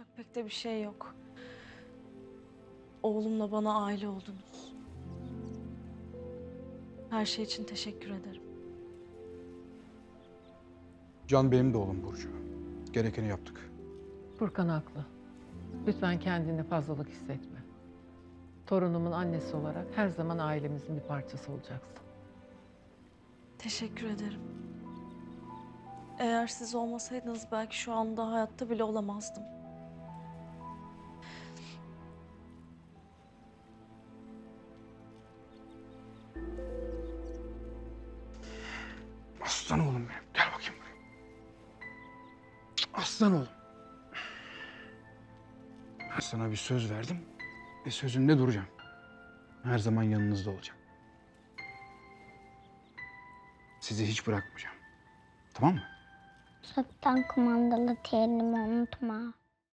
Konuşacak pek de bir şey yok. Oğlumla bana aile oldunuz. Her şey için teşekkür ederim. Can benim de oğlum Burcu. Gerekeni yaptık. Furkan haklı. Lütfen kendini fazlalık hissetme. Torunumun annesi olarak her zaman ailemizin bir parçası olacaksın. Teşekkür ederim. Eğer siz olmasaydınız belki şu anda hayatta bile olamazdım. Aslan oğlum benim. Gel bakayım buraya. Aslan oğlum. Ben sana bir söz verdim ve sözümde duracağım. Her zaman yanınızda olacağım. Sizi hiç bırakmayacağım. Tamam mı? Uzaktan kumandalı terini unutma.